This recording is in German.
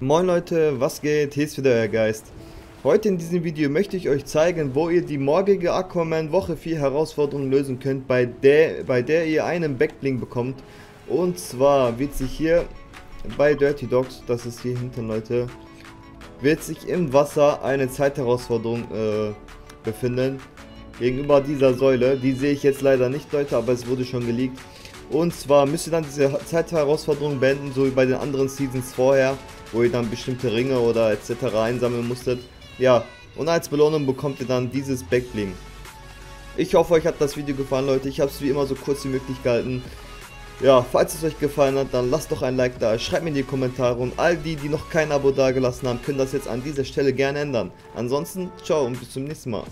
Moin Leute, was geht? Hier ist wieder euer Geist. Heute in diesem Video möchte ich euch zeigen, wo ihr die morgige Aquaman Woche 4 Herausforderung lösen könnt, bei der, bei der ihr einen Backbling bekommt. Und zwar wird sich hier bei Dirty Dogs, das ist hier hinten Leute, wird sich im Wasser eine Zeitherausforderung äh, befinden. Gegenüber dieser Säule, die sehe ich jetzt leider nicht Leute, aber es wurde schon geleakt. Und zwar müsst ihr dann diese Zeitherausforderung beenden, so wie bei den anderen Seasons vorher, wo ihr dann bestimmte Ringe oder etc. einsammeln musstet. Ja, und als Belohnung bekommt ihr dann dieses Backbling. Ich hoffe, euch hat das Video gefallen, Leute. Ich habe es wie immer so kurz wie möglich gehalten. Ja, falls es euch gefallen hat, dann lasst doch ein Like da, schreibt mir in die Kommentare und all die, die noch kein Abo da gelassen haben, können das jetzt an dieser Stelle gerne ändern. Ansonsten, ciao und bis zum nächsten Mal.